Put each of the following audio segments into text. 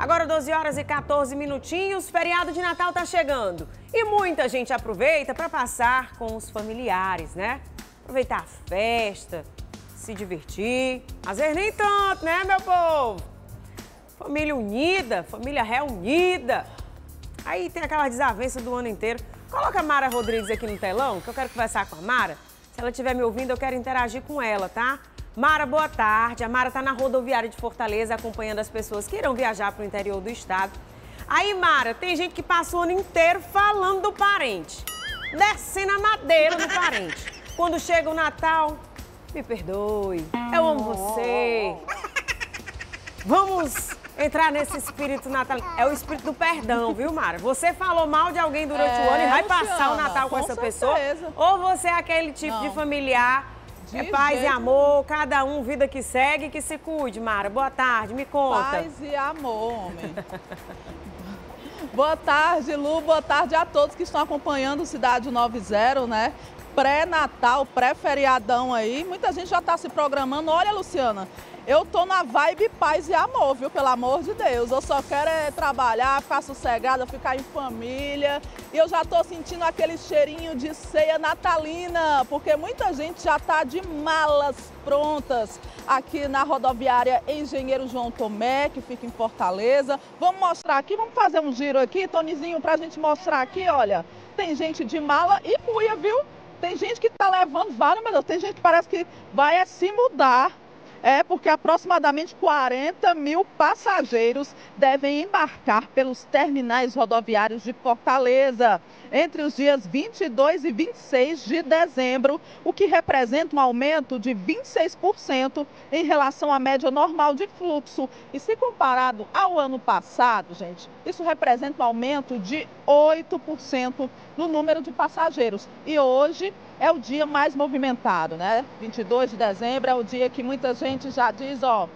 Agora 12 horas e 14 minutinhos, feriado de Natal tá chegando. E muita gente aproveita para passar com os familiares, né? Aproveitar a festa, se divertir. Às vezes nem tanto, né, meu povo? Família unida, família reunida. Aí tem aquela desavença do ano inteiro. Coloca a Mara Rodrigues aqui no telão, que eu quero conversar com a Mara. Se ela estiver me ouvindo, eu quero interagir com ela, tá? Mara, boa tarde. A Mara está na rodoviária de Fortaleza acompanhando as pessoas que irão viajar para o interior do estado. Aí, Mara, tem gente que passa o ano inteiro falando do parente, descendo a madeira do parente. Quando chega o Natal, me perdoe, eu amo você. Vamos entrar nesse espírito natalino. É o espírito do perdão, viu, Mara? Você falou mal de alguém durante é, o ano e vai passar o Natal com, com essa certeza. pessoa? Ou você é aquele tipo Não. de familiar de é paz jeito... e amor, cada um, vida que segue, que se cuide, Mara. Boa tarde, me conta. Paz e amor, homem. boa tarde, Lu. Boa tarde a todos que estão acompanhando o Cidade 90, né? Pré-natal, pré-feriadão aí. Muita gente já está se programando. Olha, Luciana, eu tô na vibe paz e amor, viu? Pelo amor de Deus. Eu só quero é trabalhar, ficar sossegada, ficar em família. E eu já tô sentindo aquele cheirinho de ceia natalina, porque muita gente já tá de malas prontas aqui na rodoviária Engenheiro João Tomé, que fica em Fortaleza. Vamos mostrar aqui, vamos fazer um giro aqui, Tonizinho, pra gente mostrar aqui, olha. Tem gente de mala e cuia, viu? Tem gente que tá levando vários, Deus, tem gente que parece que vai é se mudar. É porque aproximadamente 40 mil passageiros devem embarcar pelos terminais rodoviários de Fortaleza entre os dias 22 e 26 de dezembro, o que representa um aumento de 26% em relação à média normal de fluxo. E se comparado ao ano passado, gente, isso representa um aumento de 8% no número de passageiros. E hoje é o dia mais movimentado, né? 22 de dezembro é o dia que muita gente já diz, ó,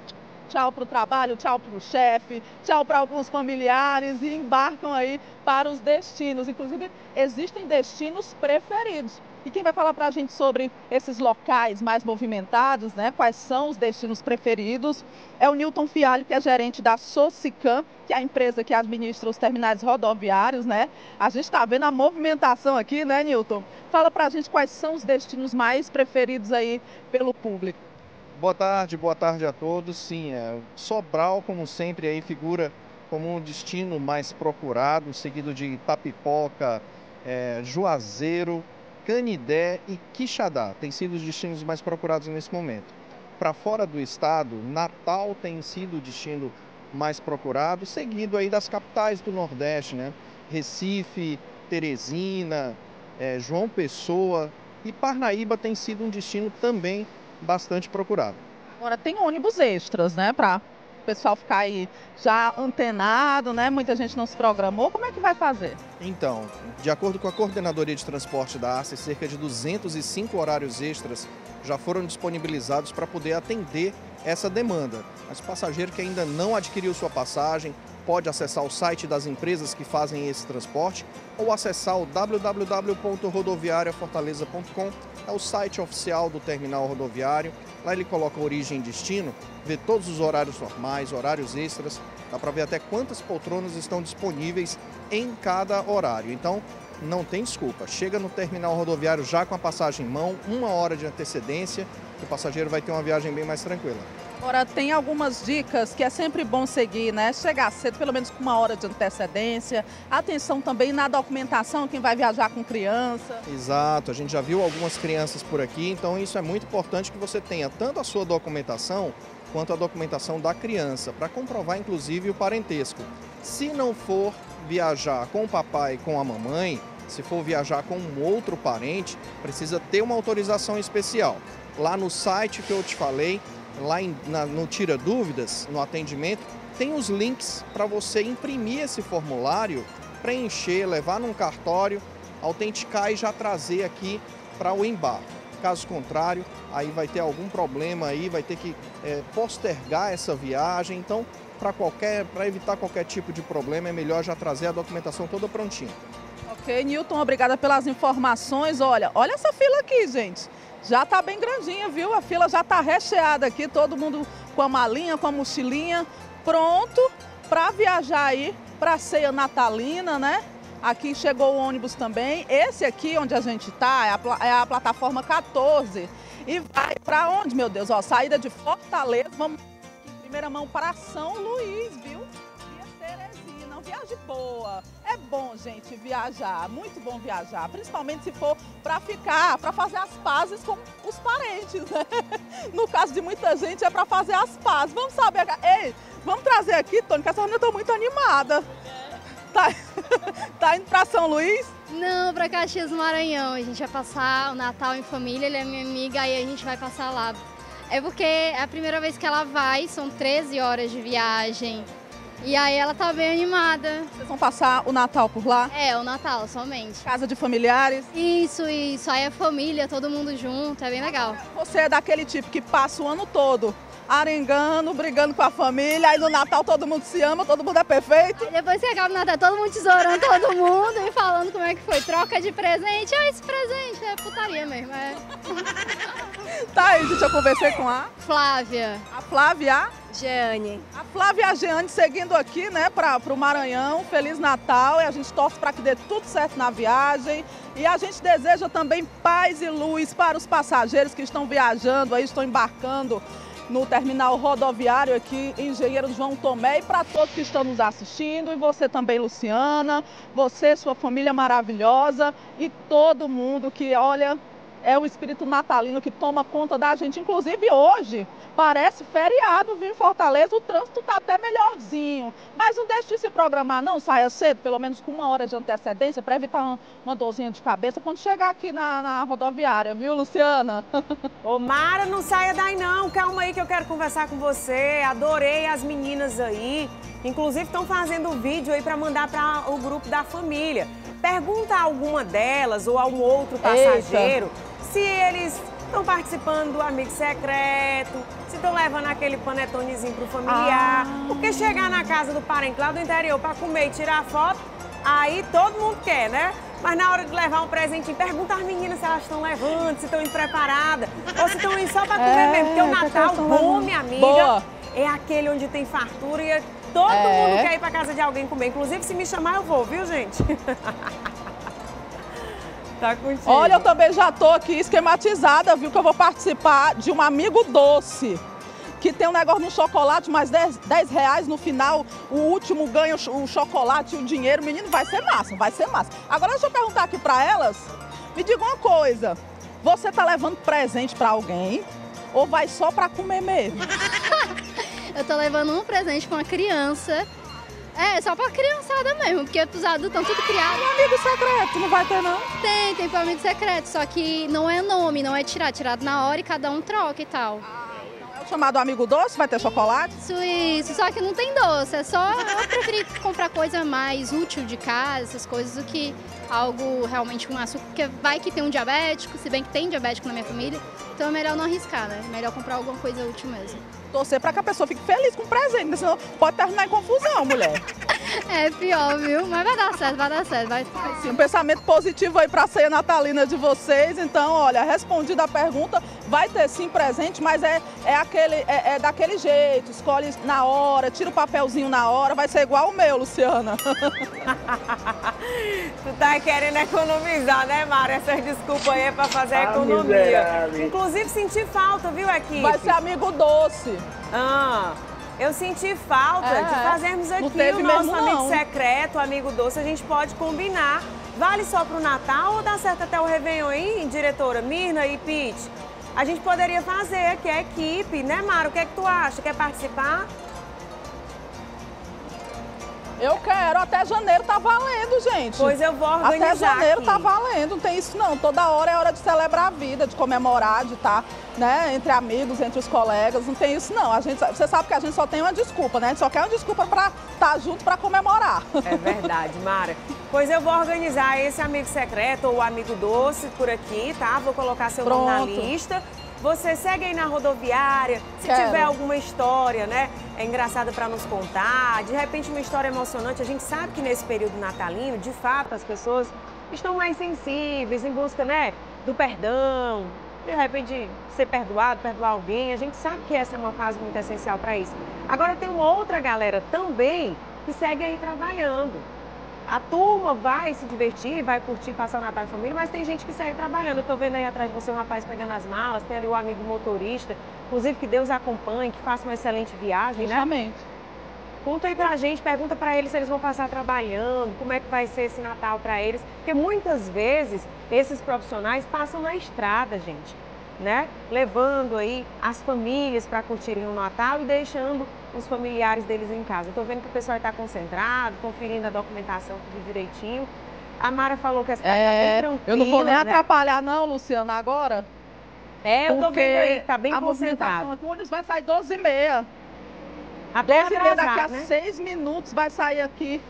tchau para o trabalho, tchau para o chefe, tchau para alguns familiares e embarcam aí para os destinos. Inclusive, existem destinos preferidos. E quem vai falar para a gente sobre esses locais mais movimentados, né? Quais são os destinos preferidos? É o Newton Fialho, que é gerente da Socicam, que é a empresa que administra os terminais rodoviários, né? A gente está vendo a movimentação aqui, né, Newton? Fala para a gente quais são os destinos mais preferidos aí pelo público. Boa tarde, boa tarde a todos. Sim, é, Sobral, como sempre, aí figura como um destino mais procurado, seguido de Tapipoca, é, Juazeiro, Canidé e Quixadá têm sido os destinos mais procurados nesse momento. Para fora do estado, Natal tem sido o destino mais procurado, seguido aí das capitais do Nordeste, né? Recife, Teresina, é, João Pessoa e Parnaíba tem sido um destino também bastante procurado. Agora tem ônibus extras, né, para o pessoal ficar aí já antenado, né? Muita gente não se programou. Como é que vai fazer? Então, de acordo com a Coordenadoria de Transporte da ACE, cerca de 205 horários extras já foram disponibilizados para poder atender essa demanda. Mas o passageiro que ainda não adquiriu sua passagem pode acessar o site das empresas que fazem esse transporte ou acessar o www.rodoviariafortaleza.com, é o site oficial do terminal rodoviário. Lá ele coloca origem e destino, vê todos os horários normais, horários extras, dá para ver até quantas poltronas estão disponíveis em cada horário. Então, não tem desculpa. Chega no terminal rodoviário já com a passagem em mão, uma hora de antecedência, o passageiro vai ter uma viagem bem mais tranquila. Agora, tem algumas dicas que é sempre bom seguir, né? Chegar cedo, pelo menos com uma hora de antecedência. Atenção também na documentação, quem vai viajar com criança. Exato, a gente já viu algumas crianças por aqui, então isso é muito importante que você tenha tanto a sua documentação quanto a documentação da criança, para comprovar inclusive o parentesco. Se não for viajar com o papai e com a mamãe, se for viajar com um outro parente, precisa ter uma autorização especial. Lá no site que eu te falei, lá em, na, no Tira Dúvidas, no atendimento, tem os links para você imprimir esse formulário, preencher, levar num cartório, autenticar e já trazer aqui para o embarque. Caso contrário, aí vai ter algum problema aí, vai ter que é, postergar essa viagem. Então, para qualquer, para evitar qualquer tipo de problema, é melhor já trazer a documentação toda prontinha. Ok, Newton, obrigada pelas informações. Olha, olha essa fila aqui, gente já está bem grandinha, viu? A fila já está recheada aqui, todo mundo com a malinha, com a mochilinha, pronto para viajar aí para a ceia natalina, né? Aqui chegou o ônibus também. Esse aqui onde a gente está é a, é a plataforma 14. E vai para onde, meu Deus? Ó, saída de Fortaleza, vamos em primeira mão para São Luís, viu? Viagem boa. É bom, gente, viajar, muito bom viajar, principalmente se for para ficar, para fazer as pazes com os parentes, né? No caso de muita gente é para fazer as pazes. Vamos saber, ei, vamos trazer aqui, Tony, que essa eu tô muito animada. Tá, tá indo para São Luís? Não, para Caxias do Maranhão. A gente vai passar o Natal em família, ele é minha amiga, aí a gente vai passar lá. É porque é a primeira vez que ela vai, são 13 horas de viagem. E aí ela tá bem animada. Vocês vão passar o Natal por lá? É, o Natal somente. Casa de familiares? Isso, isso. Aí é família, todo mundo junto, é bem legal. Você é daquele tipo que passa o ano todo arengando, brigando com a família. Aí no Natal todo mundo se ama, todo mundo é perfeito. Aí depois que acaba o Natal, todo mundo tesourando todo mundo e falando como é que foi. Troca de presente. Ah, esse presente é putaria mesmo. É. tá aí, gente, eu conversei com a Flávia. A Flávia? Jeane. A Flávia e a Jeane seguindo aqui, né, para o Maranhão. Feliz Natal e a gente torce para que dê tudo certo na viagem. E a gente deseja também paz e luz para os passageiros que estão viajando aí, estão embarcando no terminal rodoviário aqui Engenheiro João Tomé. E para todos que estão nos assistindo e você também, Luciana, você, sua família maravilhosa e todo mundo que, olha, é o espírito natalino que toma conta da gente. Inclusive hoje parece feriado, viu, em Fortaleza, o trânsito está até melhorzinho. Mas não deixe de se programar, não, saia cedo, pelo menos com uma hora de antecedência, para evitar uma, dorzinha de cabeça quando chegar aqui na, na rodoviária, viu, Luciana? Ô, Mara, não saia daí não, calma aí que eu quero conversar com você. Adorei as meninas aí. Inclusive estão fazendo vídeo aí para mandar para o grupo da família. Pergunta a alguma delas ou a um outro passageiro Eita se eles estão participando do amigo secreto, se estão levando aquele panetonezinho pro familiar. Ah. Porque chegar na casa do parente lá do interior para comer e tirar foto, aí todo mundo quer, né? Mas na hora de levar um presentinho, pergunta às meninas se elas estão levando, se estão indo preparadas, ou se estão indo só para comer é, mesmo. Porque o Natal, bom, minha amiga, Boa. é aquele onde tem fartura e todo é. mundo quer ir para casa de alguém comer. Inclusive, se me chamar, eu vou, viu, gente? Tá contigo. Olha, eu também já tô aqui esquematizada, viu? Que eu vou participar de um amigo doce. Que tem um negócio no chocolate, mais 10, 10 reais no final, o último ganha o chocolate e o dinheiro. Menino, vai ser massa, vai ser massa. Agora deixa eu perguntar aqui pra elas. Me diga uma coisa. Você tá levando presente pra alguém ou vai só pra comer mesmo? eu tô levando um presente pra uma criança é, só pra criançada mesmo, porque os adultos estão tudo criados. E amigo secreto, não vai ter não? Tem, tem amigo secreto, só que não é nome, não é tirado, tirado na hora e cada um troca e tal. Ah, chamado amigo doce, vai ter chocolate? Isso, isso, só que não tem doce, é só eu preferi comprar coisa mais útil de casa, essas coisas, do que algo realmente com açúcar, porque vai que tem um diabético, se bem que tem diabético na minha família, então é melhor não arriscar, né? Melhor comprar alguma coisa útil mesmo torcer para que a pessoa fique feliz com o presente, né? senão pode terminar em confusão, mulher. É pior, viu? Mas vai dar certo, vai dar certo. Vai. Um pensamento positivo aí para a ceia natalina de vocês. Então, olha, respondida a pergunta, vai ter sim presente, mas é, é, aquele, é, é daquele jeito, escolhe na hora, tira o papelzinho na hora, vai ser igual o meu, Luciana. tu tá querendo economizar, né, Mara? Essas desculpas aí é para fazer ah, economia. Miserável. Inclusive, senti falta, viu, aqui? Vai ser amigo doce. Ah, eu senti falta é, de fazermos aqui o nosso amigo não. secreto, amigo doce. A gente pode combinar. Vale só para o Natal ou dá certo até o Réveillon, hein, diretora Mirna e Pete? A gente poderia fazer aqui a equipe, né, Mara? O que é que tu acha? Quer participar? Eu quero, até janeiro tá valendo, gente. Pois eu vou organizar Até janeiro aqui. tá valendo, não tem isso não. Toda hora é hora de celebrar a vida, de comemorar, de estar, tá, né, entre amigos, entre os colegas, não tem isso não. A gente, você sabe que a gente só tem uma desculpa, né? A gente só quer uma desculpa para estar tá junto para comemorar. É verdade, Mara. Pois eu vou organizar esse amigo secreto ou amigo doce por aqui, tá? Vou colocar seu Pronto. nome na lista. Você segue aí na rodoviária, se Quero. tiver alguma história, né? É engraçada para nos contar, de repente uma história emocionante. A gente sabe que nesse período natalino, de fato, as pessoas estão mais sensíveis em busca, né, do perdão, de repente, ser perdoado, perdoar alguém. A gente sabe que essa é uma fase muito essencial para isso. Agora, tem uma outra galera também que segue aí trabalhando. A turma vai se divertir, vai curtir, passar o Natal em família, mas tem gente que segue trabalhando. Eu tô vendo aí atrás de você um rapaz pegando as malas, tem ali o amigo motorista. Inclusive, que Deus acompanhe, que faça uma excelente viagem, né? Justamente. Conta aí pra gente, pergunta pra eles se eles vão passar trabalhando, como é que vai ser esse Natal pra eles. Porque muitas vezes esses profissionais passam na estrada, gente, né? Levando aí as famílias para curtirem o Natal e deixando os familiares deles em casa. Tô vendo que o pessoal está concentrado, conferindo a documentação tudo direitinho. A Mara falou que essa É, tá bem eu não vou nem né? atrapalhar não, Luciana, agora. É, eu tô vendo aí, tá bem a concentrado. o ônibus vai sair 12 e meia. Até 12 e meia daqui a né? seis minutos vai sair aqui.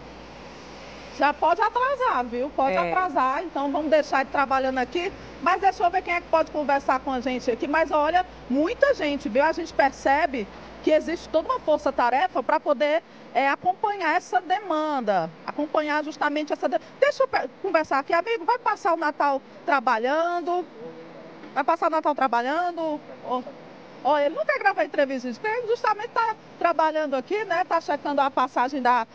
Já pode atrasar, viu? Pode É. atrasar, então vamos deixar ele trabalhando aqui. Mas deixa eu ver quem é que pode conversar com a gente aqui. Mas olha, muita gente, viu? A gente percebe que existe toda uma força-tarefa para poder é, acompanhar essa demanda, acompanhar justamente essa demanda. Deixa eu conversar aqui, amigo. Vai passar o Natal trabalhando? Vai passar o Natal trabalhando? Ou- Ó, ele não quer gravar entrevista, ele justamente está trabalhando aqui, né? Está checando a passagem da,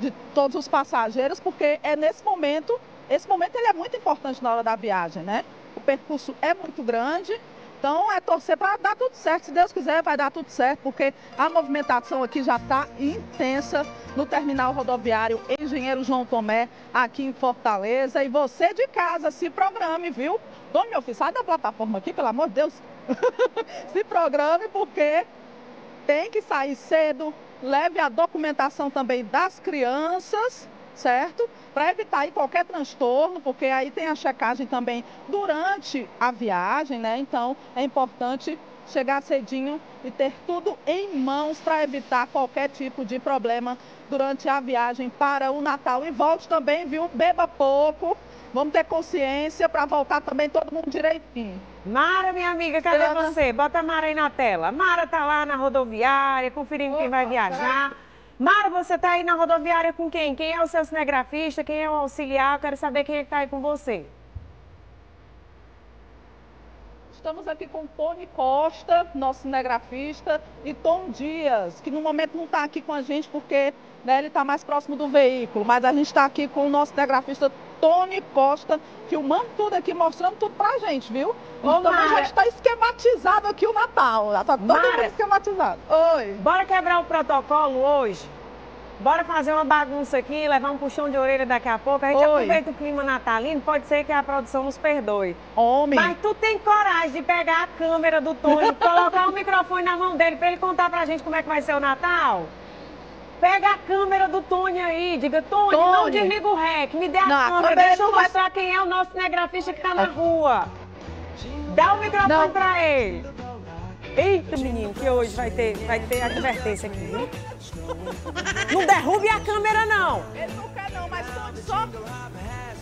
de todos os passageiros, porque é nesse momento, esse momento ele é muito importante na hora da viagem, né? O percurso é muito grande, então é torcer para dar tudo certo. Se Deus quiser, vai dar tudo certo, porque a movimentação aqui já está intensa no terminal rodoviário Engenheiro João Tomé, aqui em Fortaleza. E você de casa, se programe, viu? Ô, meu filho, sai da plataforma aqui, pelo amor de Deus. se programe, porque tem que sair cedo. Leve a documentação também das crianças, certo? Para evitar aí qualquer transtorno, porque aí tem a checagem também durante a viagem, né? Então é importante chegar cedinho e ter tudo em mãos para evitar qualquer tipo de problema durante a viagem para o Natal. E volte também, viu? Beba pouco. Vamos ter consciência para voltar também todo mundo direitinho. Mara, minha amiga, cadê você? Bota a Mara aí na tela. Mara tá lá na rodoviária, conferindo quem vai viajar. Mara, você tá aí na rodoviária com quem? Quem é o seu cinegrafista? Quem é o auxiliar? Eu quero saber quem é que tá aí com você. Estamos aqui com Tony Costa, nosso cinegrafista, e Tom Dias, que no momento não está aqui com a gente porque né, ele está mais próximo do veículo, mas a gente está aqui com o nosso cinegrafista Tony Costa, filmando tudo aqui, mostrando tudo pra gente, viu? Ô, Então a Mara. gente está esquematizado aqui o Natal, já está todo Mara. esquematizado. Oi. Bora quebrar o protocolo hoje? Bora fazer uma bagunça aqui, levar um puxão de orelha daqui a pouco. A gente Oi. aproveita o clima natalino, pode ser que a produção nos perdoe. Homem. Mas tu tem coragem de pegar a câmera do Tony, colocar o microfone na mão dele pra ele contar pra gente como é que vai ser o Natal? Pega a câmera do Tony aí, diga, Tony, não Tony. desliga o rec, me dê a Não, a câmera, câmera deixa eu não vai- mostrar quem é o nosso cinegrafista que tá na rua. Dá o microfone Não. pra ele. Eita, menino, que hoje vai ter, vai ter advertência aqui, viu? Não derrube a câmera, não. Ele não quer não, mas só,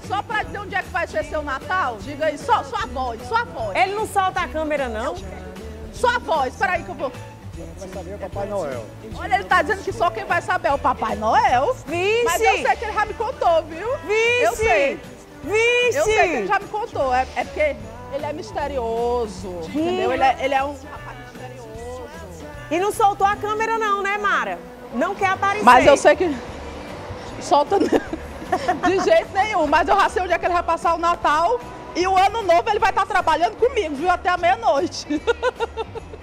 só pra dizer onde é que vai ser seu Natal, diga aí, só, só a voz, só a voz. Ele não solta a câmera, não. Só a voz, espera aí que eu vou... Vai saber o Papai Noel. Olha, ele tá dizendo que só quem vai saber é o Papai Noel. Vixe! Mas eu sei que ele já me contou, viu? Vixe! Eu sei. Vixe! Eu sei que ele já me contou. É, é porque ele é misterioso, entendeu? Ele é, ele é um rapaz. E não soltou a câmera não, né, Mara? Não quer aparecer. Mas eu sei que... Solta de jeito nenhum. Mas eu já sei onde é que ele vai passar o Natal. E o Ano Novo ele vai estar trabalhando comigo, viu? Até a meia-noite.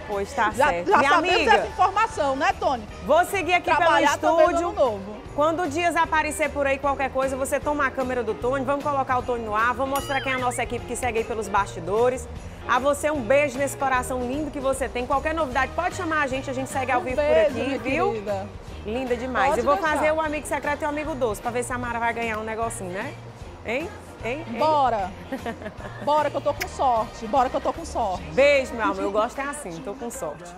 Pois tá Já, certo. já Minha sabemos amiga, essa informação, né, Tony? vou seguir aqui pelo Trabalhar Ano estúdio. Novo. Quando o Dias aparecer por aí qualquer coisa, você toma a câmera do Tony, vamos colocar o Tony no ar, vamos mostrar quem é a nossa equipe que segue aí pelos bastidores. A você um beijo nesse coração lindo que você tem. Qualquer novidade, pode chamar a gente, a gente segue ao Um vivo beijo, por aqui, viu? querida. Linda demais. Pode e vou deixar. fazer o amigo secreto e o amigo doce, pra ver se a Mara vai ganhar um negocinho, né? Hein? Hein? Hein? Bora. Bora que eu tô com sorte. Bora que eu tô com sorte. Beijo, meu amor. Eu gosto é assim, tô com sorte.